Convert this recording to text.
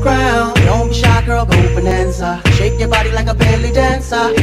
crown. Don't be shy, girl, go bonanza. Shake your body like a belly dancer.